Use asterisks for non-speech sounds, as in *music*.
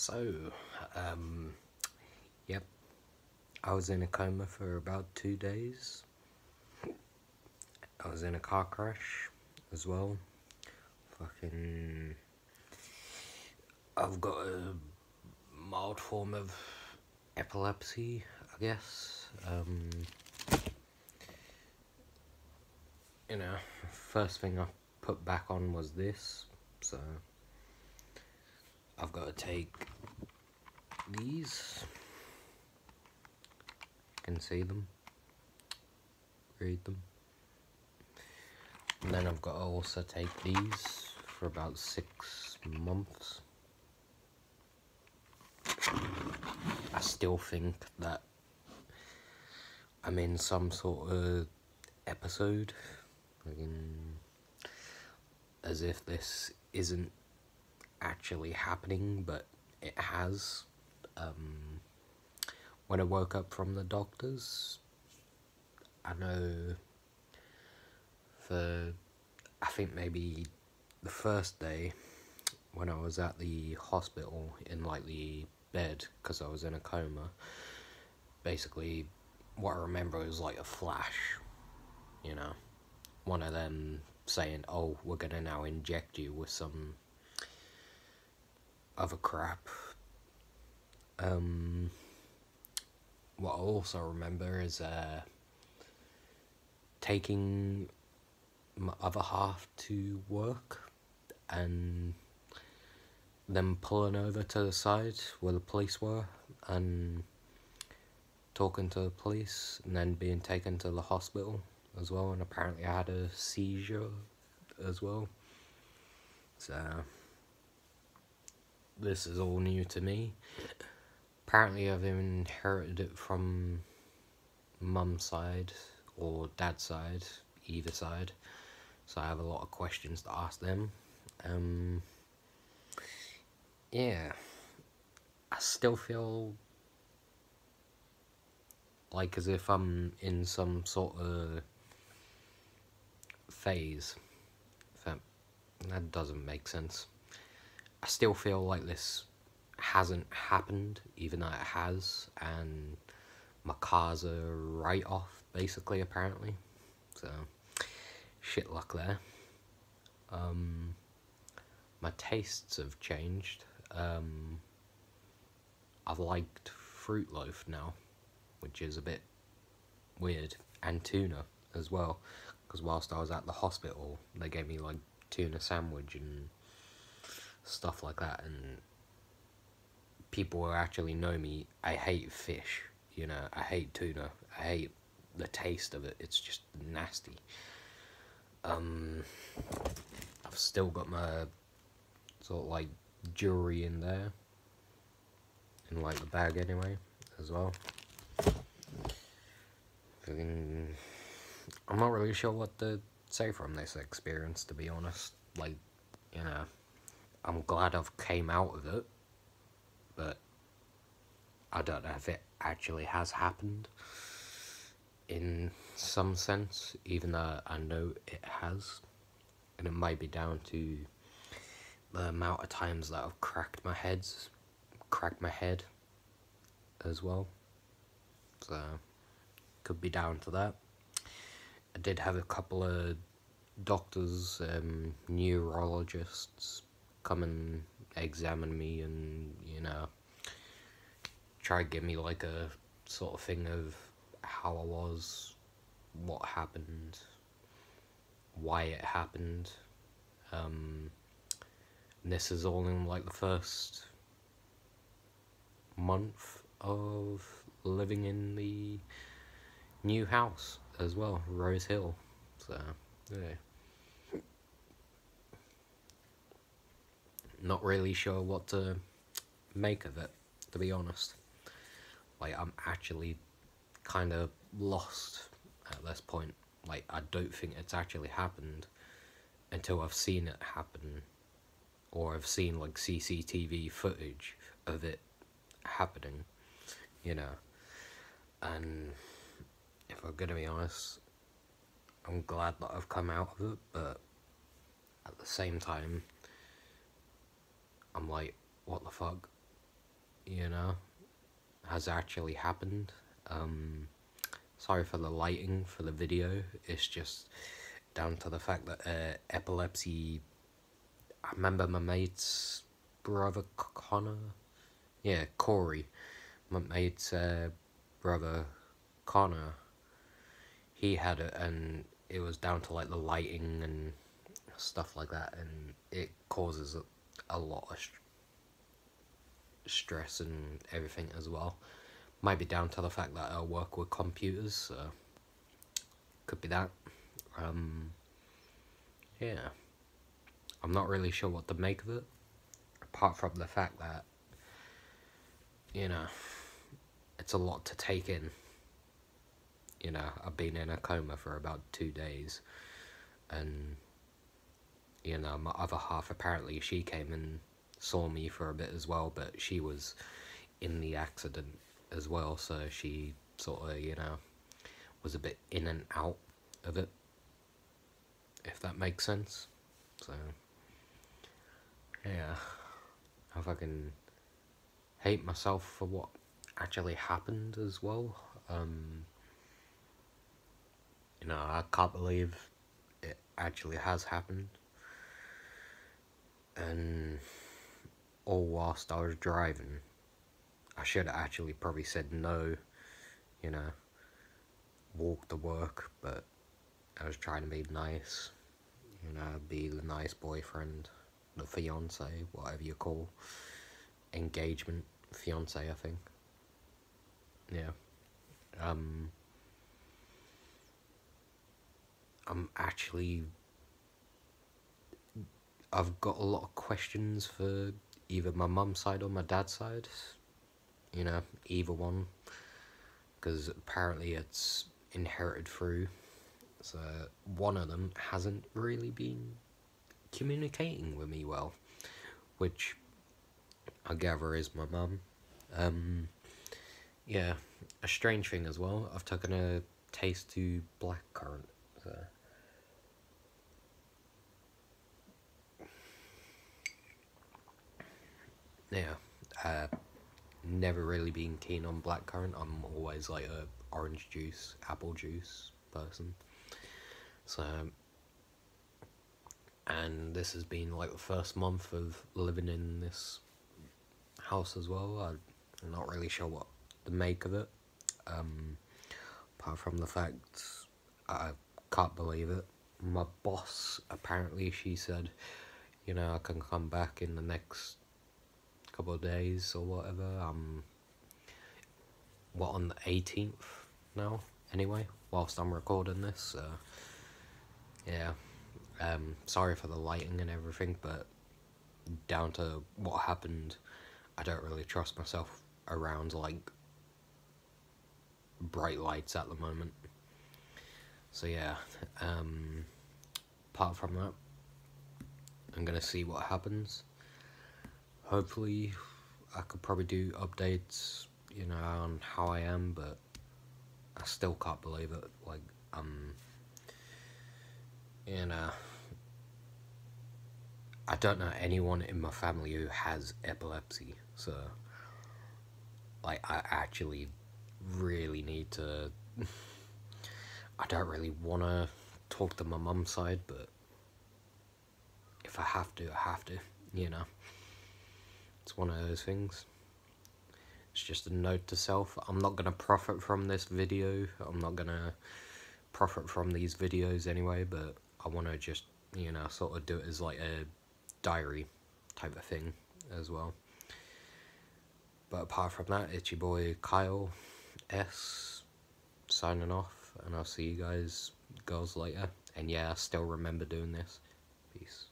So, um, yep, I was in a coma for about two days. I was in a car crash as well. Fucking. I've got a mild form of epilepsy, I guess. Um, you know, first thing I put back on was this, so I've got to take these. You can see them, read them. And then I've got to also take these for about six months. I still think that I'm in some sort of episode, as if this isn't actually happening, but it has. Um, when I woke up from the doctors, I know for I think maybe the first day when I was at the hospital in like the bed because I was in a coma. Basically, what I remember was like a flash, you know, one of them saying, "Oh, we're gonna now inject you with some other crap." Um, what I also remember is uh, taking my other half to work and them pulling over to the side where the police were and talking to the police and then being taken to the hospital as well and apparently I had a seizure as well so this is all new to me apparently I've inherited it from mum's side or dad's side either side so I have a lot of questions to ask them um yeah, I still feel like as if I'm in some sort of phase. That that doesn't make sense. I still feel like this hasn't happened, even though it has, and my car's a write off, basically, apparently. So, shit luck there. Um, my tastes have changed. Um, I've liked Fruit Loaf now, which is a bit weird, and tuna as well. Because whilst I was at the hospital, they gave me like tuna sandwich and stuff like that, and people who actually know me, I hate fish. You know, I hate tuna. I hate the taste of it. It's just nasty. Um, I've still got my sort of like jewelry in there in like the bag anyway as well I'm not really sure what to say from this experience to be honest like you know I'm glad I've came out of it but I don't know if it actually has happened in some sense even though I know it has and it might be down to the amount of times that I've cracked my heads, cracked my head as well. So, could be down to that. I did have a couple of doctors, um, neurologists come and examine me and, you know, try to give me like a sort of thing of how I was, what happened, why it happened. Um, this is all in like the first month of living in the new house as well, Rose Hill. So, yeah. Not really sure what to make of it, to be honest. Like, I'm actually kind of lost at this point. Like, I don't think it's actually happened until I've seen it happen or I've seen like CCTV footage of it happening, you know. And if I'm gonna be honest, I'm glad that I've come out of it, but at the same time, I'm like, what the fuck? you know, has actually happened. Um, sorry for the lighting for the video. It's just down to the fact that uh, epilepsy. I remember my mate's brother Connor. Yeah, Corey. My mate's uh, brother Connor. He had it, and it was down to like the lighting and stuff like that, and it causes a, lot of st stress and everything as well. Might be down to the fact that I work with computers, so could be that. Um, yeah, I'm not really sure what to make of it, apart from the fact that you know it's a lot to take in. You know, I've been in a coma for about two days, and you know, my other half apparently she came and saw me for a bit as well, but she was in the accident as well, so she sort of, you know, was a bit in and out of it, if that makes sense. So, yeah, I fucking hate myself for what actually happened as well. Um, you know, I can't believe it actually has happened. And all whilst I was driving. I should have actually probably said no, you know, walk to work, but I was trying to be nice, you know, be the nice boyfriend, the fiance, whatever you call, engagement, fiance, I think. Yeah. Um, I'm actually, I've got a lot of questions for either my mum's side or my dad's side. You know, either one. Because apparently it's inherited through. So one of them hasn't really been communicating with me well. Which I gather is my mum. Um, yeah, a strange thing as well. I've taken a taste to blackcurrant. So. Yeah, uh, never really been keen on blackcurrant. I'm always like a orange juice, apple juice person. So, and this has been like the first month of living in this house as well. I'm not really sure what to make of it. Um, apart from the fact I can't believe it. My boss apparently she said, you know, I can come back in the next couple of days or whatever. Um, what on the 18th now? Anyway, whilst I'm recording this, yeah. Um, sorry for the lighting and everything, but down to what happened, I don't really trust myself around like bright lights at the moment. So yeah, um, apart from that, I'm gonna see what happens hopefully I could probably do updates, you know, on how I am, but I still can't believe it. Like, um, you know, I don't know anyone in my family who has epilepsy, so, like, I actually really need to. *laughs* I don't really want to talk to my mum's side, but if I have to, I have to, you know. It's one of those things. It's just a note to self. I'm not going to profit from this video. I'm not going to profit from these videos anyway, but I want to just, you know, sort of do it as like a diary type of thing as well. But apart from that, it's your boy Kyle S signing off, and I'll see you guys, girls, later. And yeah, I still remember doing this. Peace.